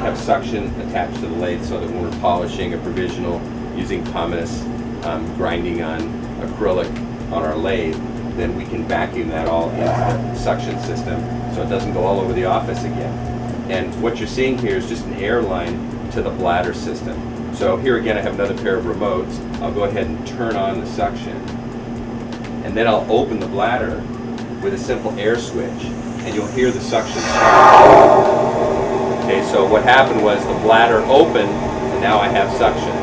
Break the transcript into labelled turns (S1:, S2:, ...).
S1: have suction attached to the lathe so that when we're polishing a provisional using pumice, um, grinding on acrylic on our lathe, then we can vacuum that all into the suction system so it doesn't go all over the office again. And what you're seeing here is just an air line to the bladder system. So here again I have another pair of remotes. I'll go ahead and turn on the suction and then I'll open the bladder with a simple air switch and you'll hear the suction start. Happened was the bladder opened and now I have suction.